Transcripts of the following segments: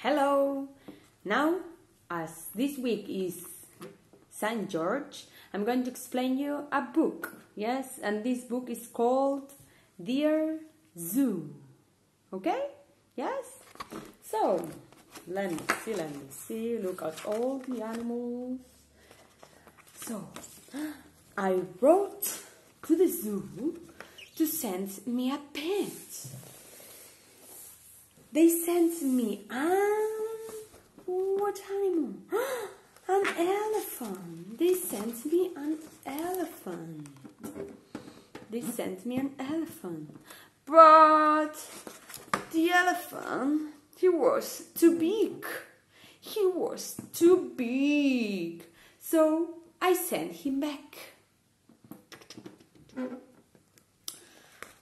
Hello! Now, as this week is St. George, I'm going to explain you a book. Yes, and this book is called Dear Zoo. Okay? Yes? So, let me see, let me see. Look at all the animals. So, I wrote to the zoo to send me a pet. They sent me um what animal? An elephant. They sent me an elephant. They sent me an elephant. But the elephant, he was too big. He was too big. So I sent him back.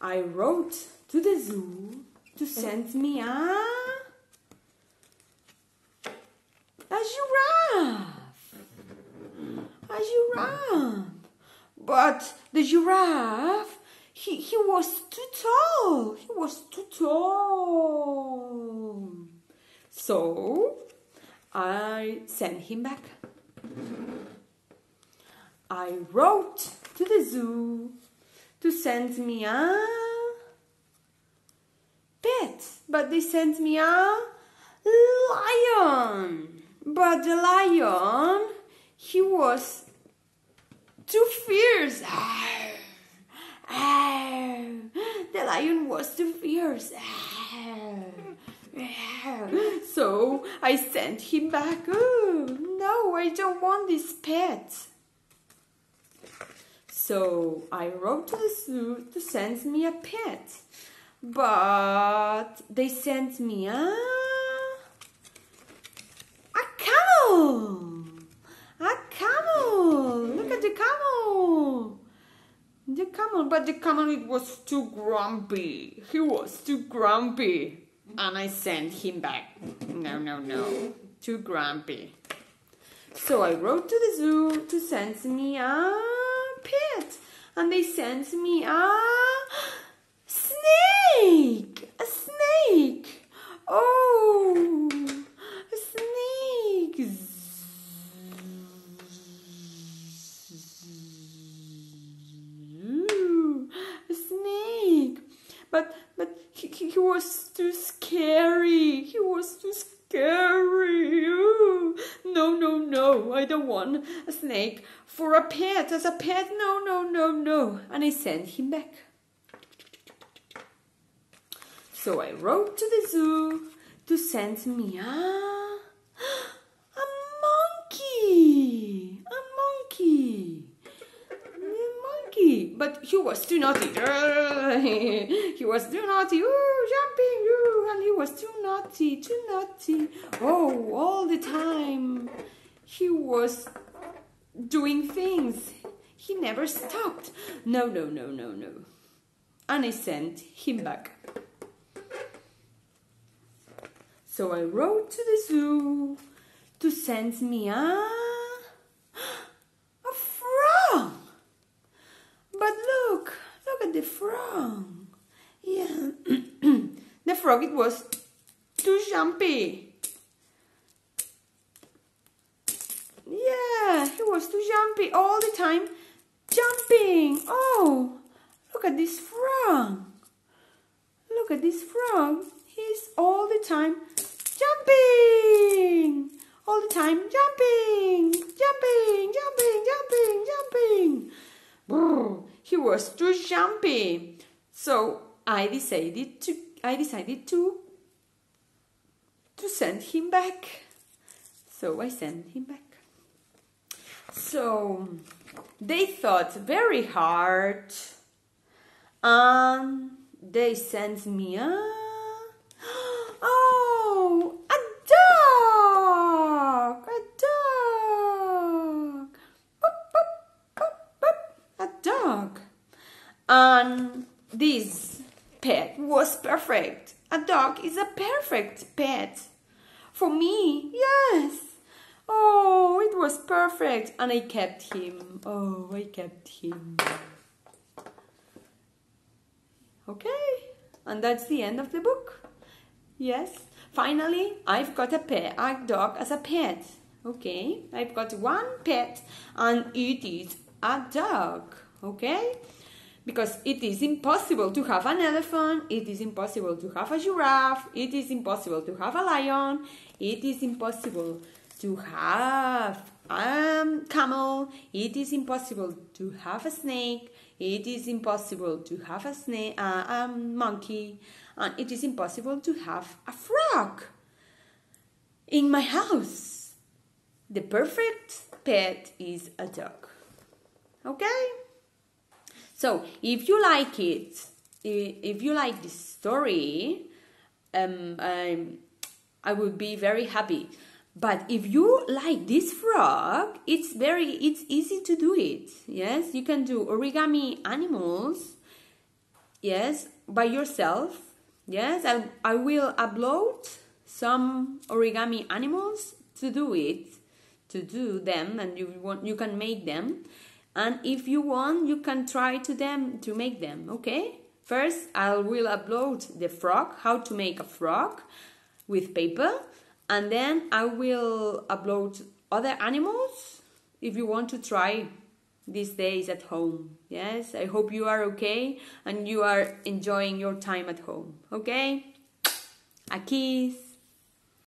I wrote to the zoo to send me a ah? a giraffe. A giraffe. But the giraffe, he, he was too tall. He was too tall. So I sent him back. I wrote to the zoo to send me a pet, but they sent me a lion. But the lion, he was too fierce. The lion was too fierce. So I sent him back. No, I don't want this pet. So I wrote to the zoo to send me a pet. But they sent me a a camel. A camel. Look at the camel. The camel, but the camel it was too grumpy. He was too grumpy. And I sent him back. No, no, no. Too grumpy. So I wrote to the zoo to send me a pet. And they sent me a snake. A snake. Oh, a snake. Ooh, a snake. But but he, he he was too scary. He was too scary. Ooh. No, no, no. I don't want a snake for a pet. As a pet, no, no, no, no. And I sent him back. So I wrote to the zoo to send me a, a monkey. A monkey. A monkey. But he was too naughty. he was too naughty. Ooh, jumping. Ooh, and he was too naughty. Too naughty. Oh, all the time. He was doing things. He never stopped. No, no, no, no, no. And I sent him back. So I wrote to the zoo to send me a, a frog. But look, look at the frog. Yeah, the frog it was too jumpy. Yeah, he was too jumpy all the time, jumping. Oh, look at this frog. Look at this frog. He's all the time jumping. All the time jumping, jumping, jumping, jumping, jumping. Brr, he was too jumpy. So I decided to I decided to to send him back. So I sent him back. So they thought very hard and they sent me a Oh, a dog! A dog! Boop, boop, boop, boop. A dog. And this pet was perfect. A dog is a perfect pet. For me, yes. Oh, it was perfect. And I kept him. Oh, I kept him. Okay. And that's the end of the book. Yes. finally I've got a pet, a dog as a pet. Okay, I've got one pet and it is a dog. Okay, because it is impossible to have an elephant, it is impossible to have a giraffe, it is impossible to have a lion, it is impossible to have a camel, it is impossible to have a snake, it is impossible to have a snake, uh, a monkey, and it is impossible to have a frog in my house. The perfect pet is a dog. Okay? So, if you like it, if you like this story, um, um, I would be very happy. But if you like this frog, it's very it's easy to do it. Yes, you can do origami animals. Yes, by yourself. Yes, I, I will upload some origami animals to do it, to do them, and you want you can make them. And if you want, you can try to them to make them. Okay. First, I will upload the frog, how to make a frog with paper and then I will upload other animals if you want to try these days at home. Yes, I hope you are okay and you are enjoying your time at home. Okay? A kiss.